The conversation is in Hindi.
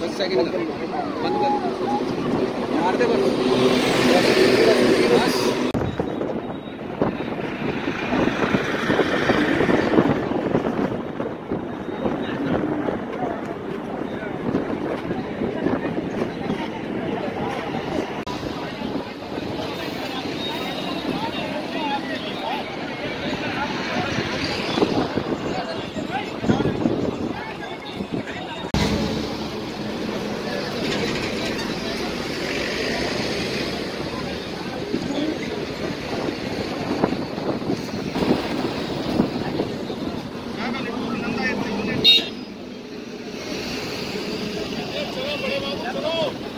दस सेकंड बंद Let's go!